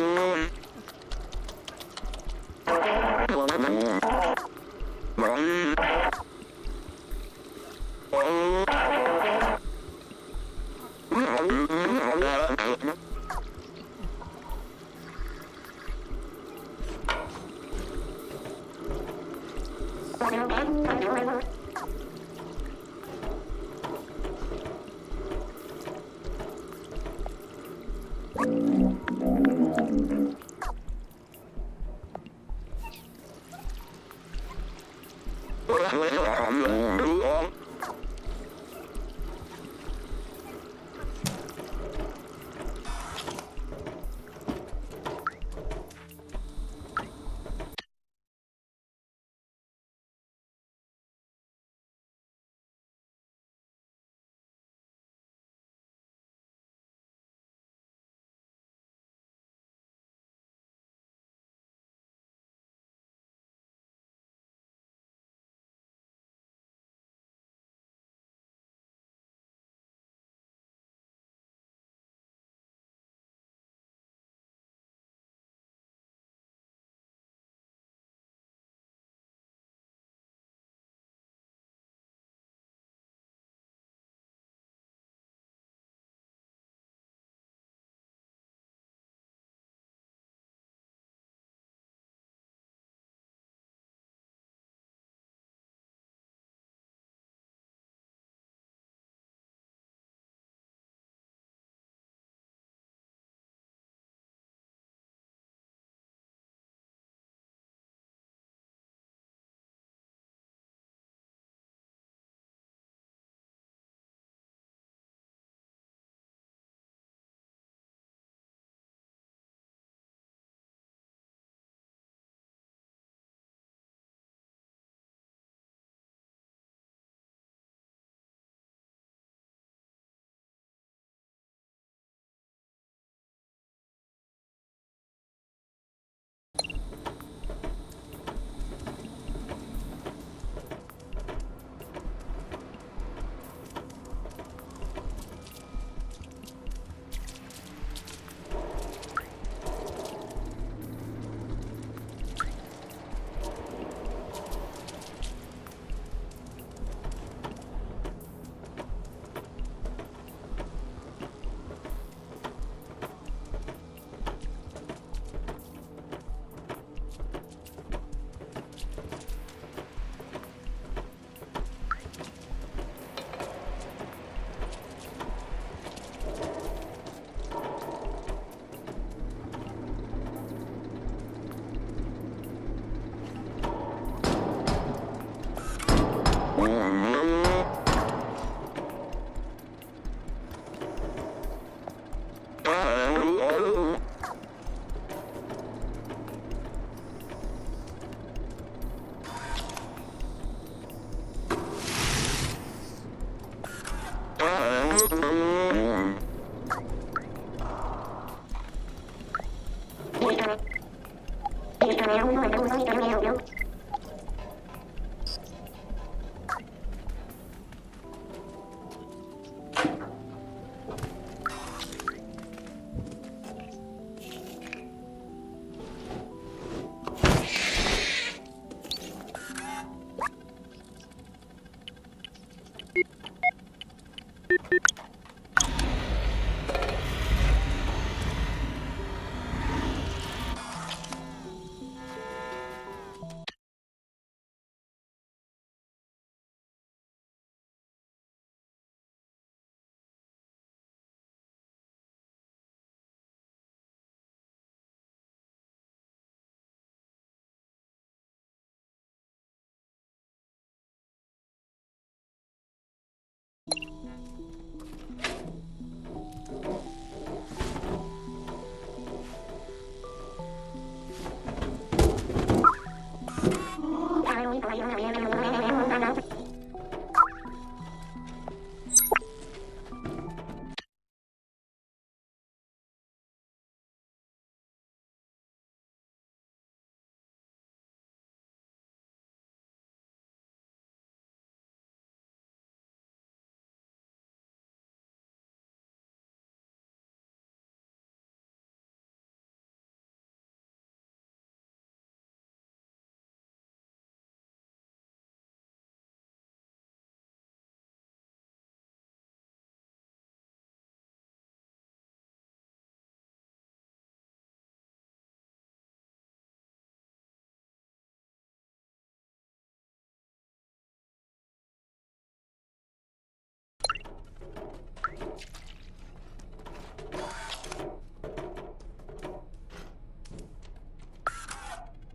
Thank you. Thank you.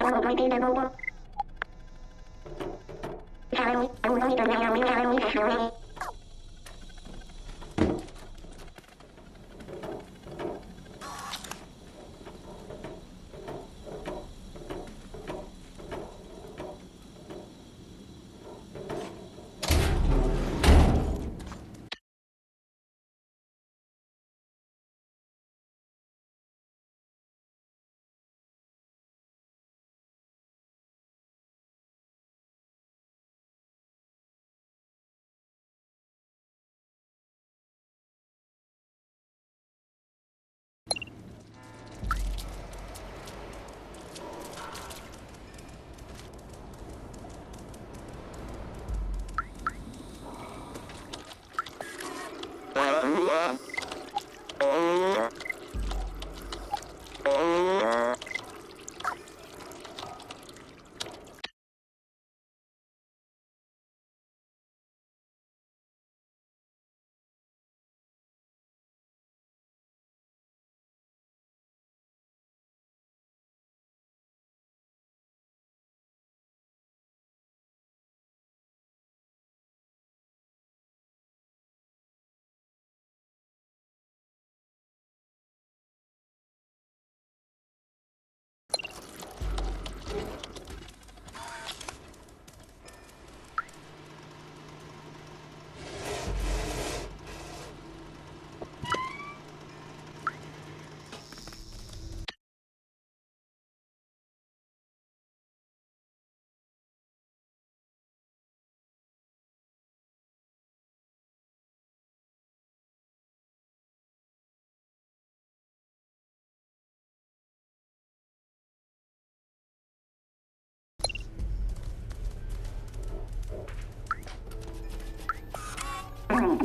Hallelujah, I will not be done, I will not be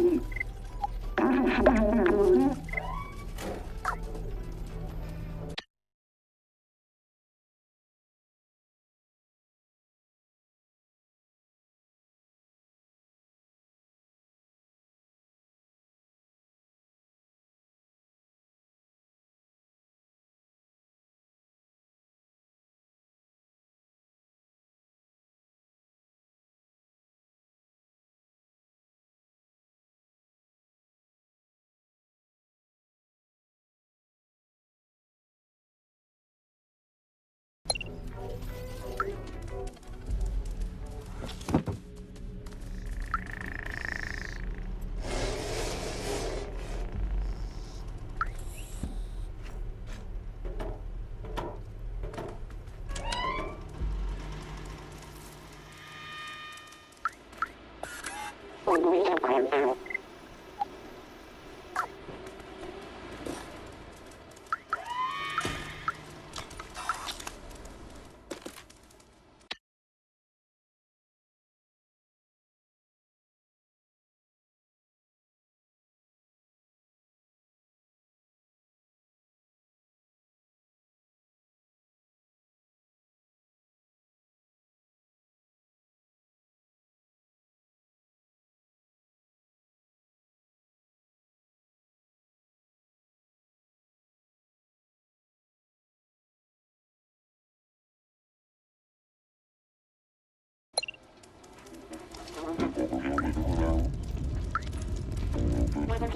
Mm-hmm. wieder kommen.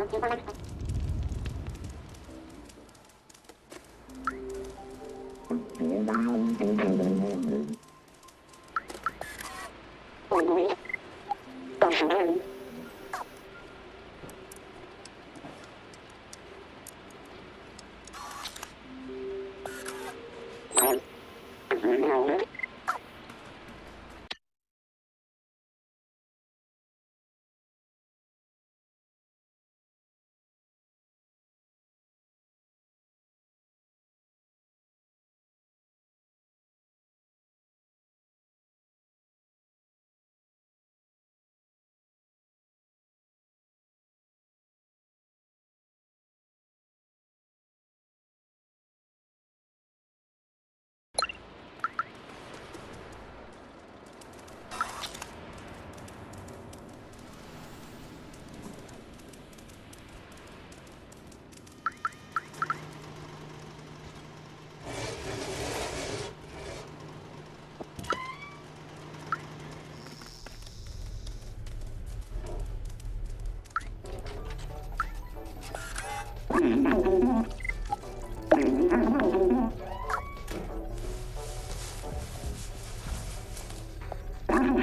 Thank you.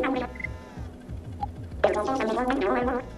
Thank you.